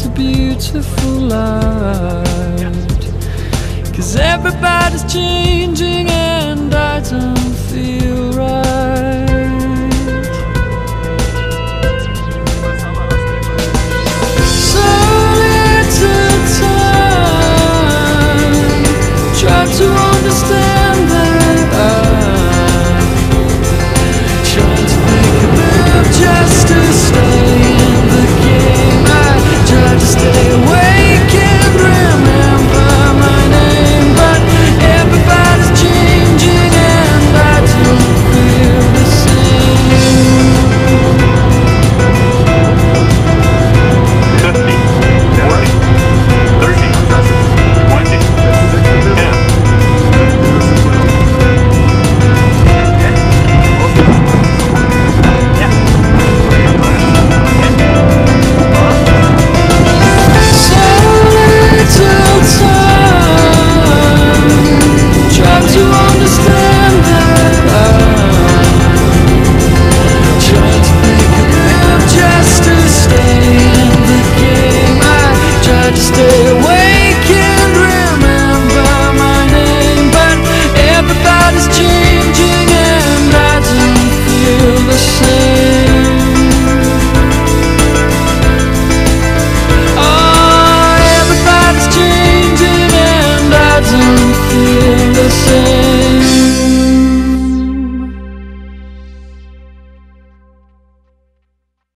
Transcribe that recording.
it's a beautiful light. Cause everybody's changing and I don't feel right.